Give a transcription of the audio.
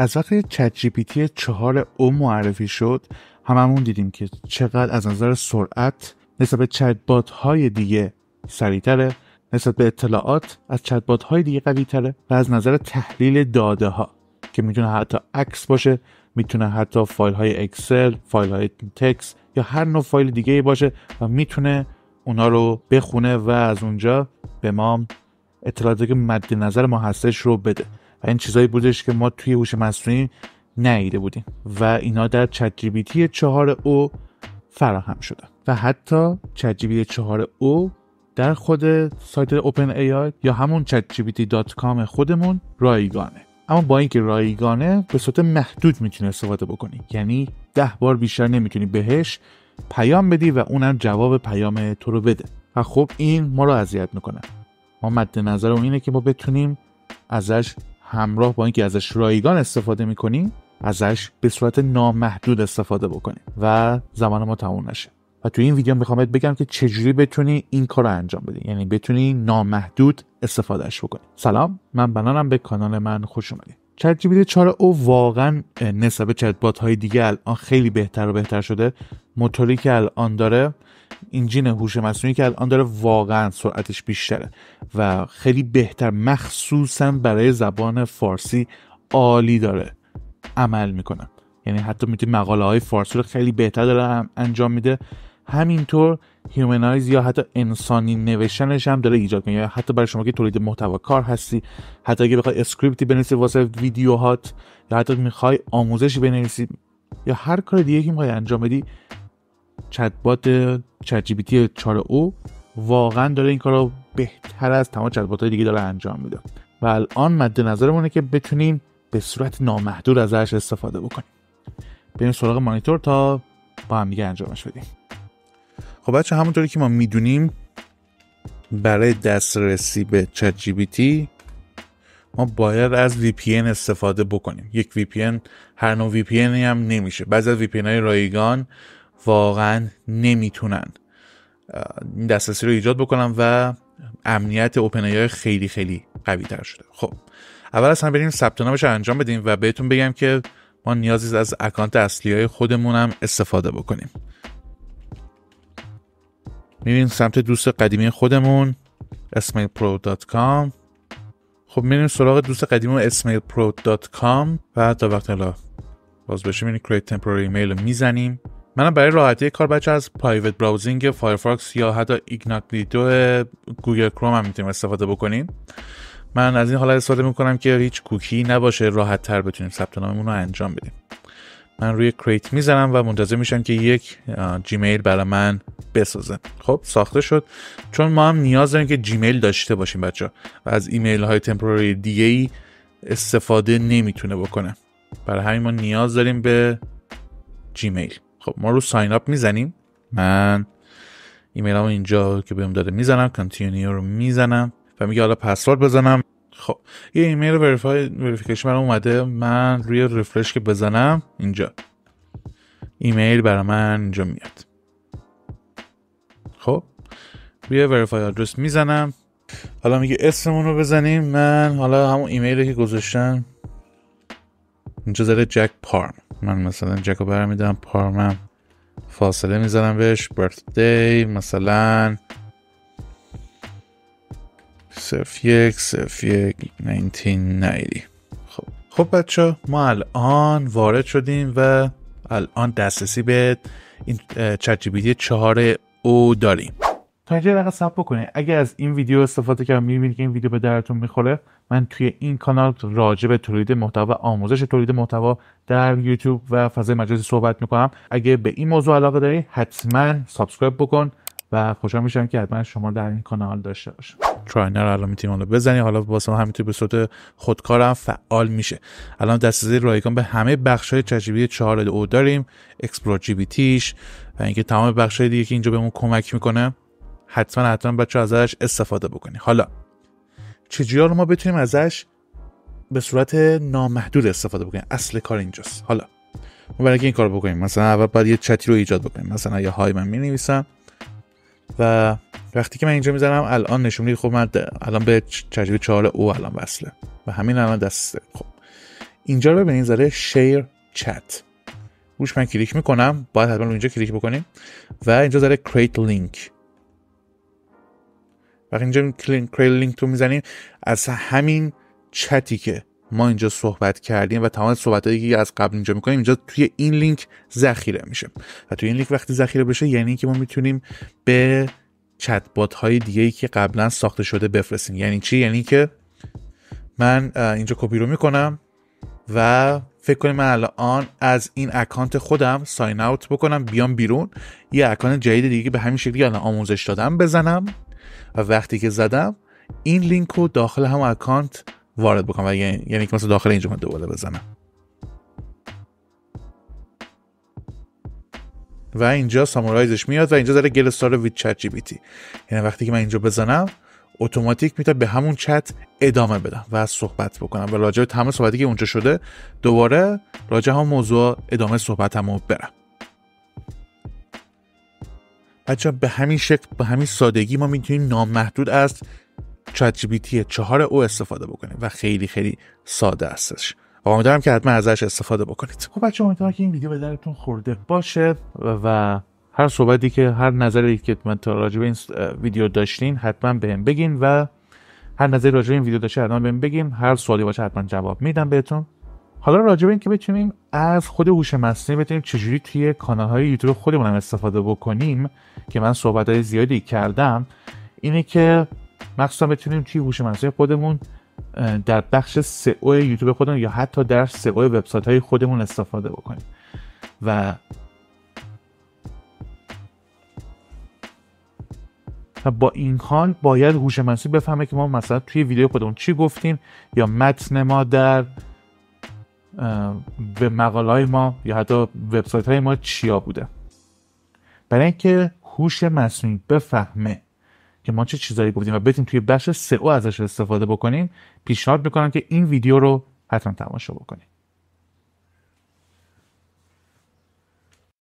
از وقتی چت جی پی تی 4 او معرفی شد هممون دیدیم که چقدر از نظر سرعت نسبت به چت بات های دیگه سریعتره نسبت به اطلاعات از چت بات های دیگه قوی تره و از نظر تحلیل داده ها که می‌تونه حتی عکس باشه می‌تونه حتی فایل های اکسل فایل های تکس یا هر نوع فایل دیگه باشه و می‌تونه اونا رو بخونه و از اونجا به ما اطلاعاتی که مد نظر ما هستش رو بده. و این چیزایی بودش که ما توی هوش مصنوعی نیده بودیم. و اینا در چت جی بی تی 4 او فراهم شده. و حتی چت جی بی 4 او در خود سایت اوپن ای آی یا همون تی کام خودمون رایگانه. اما با اینکه رایگانه به صورت محدود می‌تونی استفاده بکنی. یعنی ده بار بیشتر نمی‌تونی بهش پیام بدی و اونم جواب پیام تو رو بده. و خب این ما رو اذیت می‌کنه. ما مد نظر اینه که ما بتونیم ازش همراه با اینکه ازش رایگان استفاده می‌کنیم ازش به صورت نامحدود استفاده بکنیم و زمان ما تموم نشه. و توی این ویدیو می‌خوام بگم که چجوری بتونی این کار رو انجام بدی. یعنی بتونی نامحدود استفادهش بکنی. سلام من بنانم به کانال من خوش اومدید. چت جی 4 او واقعا نسبت چت بات های دیگه الان خیلی بهتر و بهتر شده. موتوری که الان داره engine هوش مصنوعی که الان داره واقعا سرعتش بیشتره و خیلی بهتر مخصوصا برای زبان فارسی عالی داره عمل می‌کنه. یعنی حتی می‌تونی مقاله های فارسی رو خیلی بهتر داره انجام میده. همینطور humanize یا حتی انسانی نوشتنش هم داره ایجاد کنه یا حتی برای شما که تولید محتوا کار هستی حتی اگه بخوای script ی بنویسی واسه ویدیوهات یا حتی می‌خوای آموزشی بنویسی یا هر کار دیگه که می‌خوای انجام بدی چت بات چت جی پی 4 او واقعا داره این کار رو بهتر از تمام چت بات دیگه داره انجام میده. و الان مد نظرمونه که بتونیم به صورت نامحدود ازش استفاده بکنیم بریم سراغ مانیتور تا با هم دیگه انجامش بدیم. خب بچه همونطوری که ما می‌دونیم برای دسترسی به چت جی بی تی ما باید از VPN استفاده بکنیم. یک VPN هر نوع VPN هم نمیشه. بعضی از VPN های رایگان واقعا نمی‌تونن دسترسی رو ایجاد بکنم و امنیت اوپن های خیلی خیلی قوی تر شده. خب اول از هم بریم ثبت نامش انجام بدیم و بهتون بگم که ما نیازی از اکانت اصلی های خودمون هم استفاده بکنیم. میریم سمت دوست قدیمی خودمون اسمیلپرو.com خب میریم سراغ دوست قدیمی اسمیلپرو.com و تا وقتی حالا باز بشه میریم create temporary email رو می‌زنیم. منم برای راحتی کار بچه‌ها از private browsing فایرفاکس یا حتی incognito گوگل کروم هم می‌تونیم استفاده بکنیم. من از این حالت استفاده می‌کنم که هیچ کوکی نباشه راحت تر بتونیم ثبت ناممون رو انجام بدیم. من روی create می‌زنم و منتظر میشم که یک جیمیل برای من بسازه. خب ساخته شد. چون ما هم نیاز داریم که جیمیل داشته باشیم بچه‌ها و از ایمیل های temporary دیگه ای استفاده نمی‌تونه بکنه. برای همین ما نیاز داریم به جیمیل خب ما رو sign up می‌زنیم. من ایمیل اینجا که بهم داده می‌زنم continue رو می‌زنم. و میگه حالا پسورد بزنم. خب یه ایمیل verification برام اومده. من روی refresh که بزنم اینجا. ایمیل برای من اینجا میاد. خب روی وریفای آدرس می‌زنم. حالا میگه اسممون رو بزنیم. من حالا همون ایمیلی که گذاشتم. اینجا زده جک پارم. من مثلا جک رو برمیدم پارمم فاصله می‌زنم بهش. برثدی مثلا صرف یک صرف یک 1990 خب. خب بچه ما الان وارد شدیم و الان دسترسی به این چت جی 4 او داریم. تا اینجا دقیقه سب بکنه اگه از این ویدیو استفاده کردم می‌بینید که این ویدیو به درتون می‌خوره. من توی این کانال راجع به تولید محتوا آموزش تولید محتوا در یوتیوب و فضای مجازی صحبت می‌کنم. اگه به این موضوع علاقه داری حتما سابسکرایب بکن و خوشحال میشم که حتما شما در این کانال داشته باشه تراینر الان می‌تونیم حالا بزنی. حالا واسه همینطور به صورت خودکارم فعال میشه. الان دسترسی رایگان به همه بخش های چجیبی 4 او داریم. اکسپلور جی بی تیش و اینکه تمام بخش دیگه که اینجا بهمون کمک می‌کنه حتما حتما بچه ازش استفاده بکنی حالا چجوری رو ما بتونیم ازش به صورت نامحدود استفاده بکنیم؟ اصل کار اینجاست. حالا ما برای این کار بکنیم مثلا اول باید یه چتی رو ایجاد بکنیم. مثلا یه های من می و وقتی که من اینجا می‌زنم الان نشون میده خب من الان به چجوری 4 او الان وصله. و همین الان دسته. خب. اینجا رو ببینید زده شیر چت روش من کلیک می‌کنم. باید حتما اینجا کلیک بکنیم. و اینجا داره create link. وقتی اینجا create لینک رو می‌زنیم از همین چتی که ما اینجا صحبت کردیم و تمام صحبت هایی که از قبل اینجا می‌کنیم اینجا توی این لینک ذخیره میشه. و توی این لینک وقتی ذخیره بشه یعنی که ما می‌تونیم به چت های دیگه ای که قبلا ساخته شده بفرستیم یعنی چی؟ یعنی که من اینجا کپی رو می‌کنم و فکر کنیم من الان از این account خودم sign out بکنم بیام بیرون. یه account جدید دیگه به همین شکلی الان آموزش دادم بزنم. و وقتی که زدم این لینک رو داخل هم account وارد بکنم. و یعنی, یعنی که مثلا داخل اینجا من دوباره بزنم. و اینجا سامورایزش میاد و اینجا داره گل استار ویت چت جی بی تی. یعنی وقتی که من اینجا بزنم اتوماتیک می‌تونم به همون چت ادامه بدم و صحبت بکنم. و راجع به تمام صحبتی که اونجا شده دوباره راجع هم موضوع ادامه صحبتمو برم. بچه به همین شکل به همین سادگی ما می‌تونیم نامحدود از چت جی بی تی 4 او استفاده بکنیم و خیلی خیلی ساده استش و امیدوارم که حتما ازش استفاده بکنید. خب بچه امیدوارم که این ویدیو به درتون خورده باشه و هر صحبتی که هر نظری که من راجع به این ویدیو داشتین حتما بهم بگین و هر نظری راجع به این ویدیو داشته حتما بهم بگین. هر سوالی باشه حتما جواب میدم بهتون. حالا راجع به این که بتونیم از خود هوش مصنوعی بتونیم چجوری توی کانال های یوتیوب خودمون هم استفاده بکنیم که من صحبت های زیادی کردم اینه که مخصوصا بتونیم توی هوش مصنوعی خودمون در بخش سئو یوتیوب خودمون یا حتی در سئو وبسایت های خودمون استفاده بکنیم. و با این حال باید هوش مصنوعی بفهمه که ما مثلا توی ویدیو خودمون چی گفتیم یا متن ما در به مقاله ما یا حتی وبسایت های ما چیا بوده. برای اینکه هوش مصنوعی بفهمه که ما چه چیزایی گفتیم و بتونیم توی بخش سئو ازش استفاده بکنیم پیشنهاد می‌کنم که این ویدیو رو حتما تماشا بکنیم